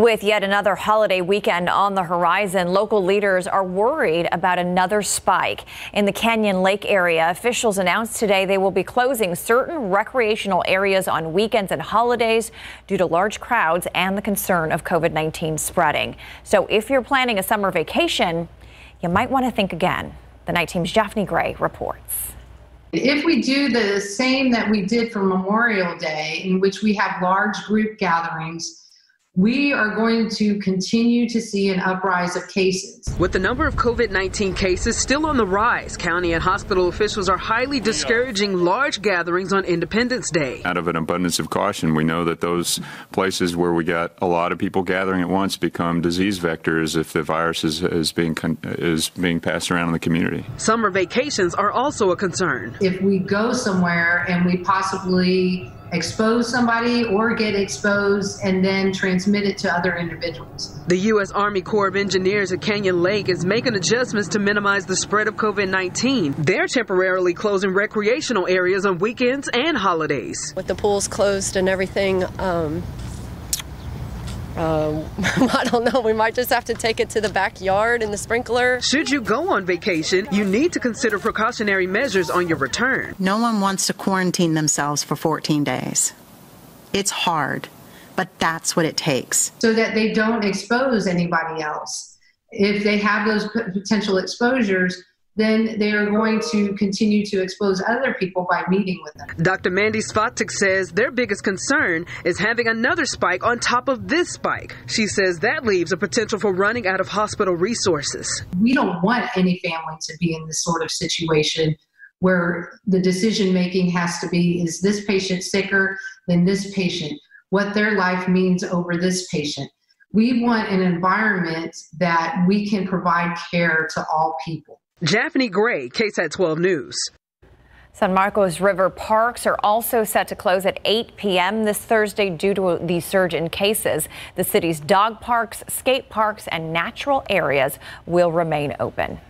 With yet another holiday weekend on the horizon, local leaders are worried about another spike. In the Canyon Lake area, officials announced today they will be closing certain recreational areas on weekends and holidays due to large crowds and the concern of COVID 19 spreading. So if you're planning a summer vacation, you might want to think again. The night team's Japhanie Gray reports. If we do the same that we did for Memorial Day, in which we have large group gatherings, we are going to continue to see an uprise of cases. With the number of COVID 19 cases still on the rise, county and hospital officials are highly discouraging large gatherings on Independence Day. Out of an abundance of caution, we know that those places where we got a lot of people gathering at once become disease vectors if the virus is, is, being, is being passed around in the community. Summer vacations are also a concern. If we go somewhere and we possibly expose somebody or get exposed and then transmit it to other individuals. The U.S. Army Corps of Engineers at Canyon Lake is making adjustments to minimize the spread of COVID 19. They're temporarily closing recreational areas on weekends and holidays. With the pools closed and everything, um, uh, I don't know. We might just have to take it to the backyard and the sprinkler. Should you go on vacation, you need to consider precautionary measures on your return. No one wants to quarantine themselves for 14 days. It's hard, but that's what it takes. So that they don't expose anybody else. If they have those potential exposures, then they are going to continue to expose other people by meeting with them. Dr. Mandy Svatek says their biggest concern is having another spike on top of this spike. She says that leaves a potential for running out of hospital resources. We don't want any family to be in this sort of situation where the decision making has to be is this patient sicker than this patient? What their life means over this patient. We want an environment that we can provide care to all people. Japhanie Gray, KSAT 12 News. San Marcos River parks are also set to close at 8 p.m. this Thursday due to the surge in cases. The city's dog parks, skate parks, and natural areas will remain open.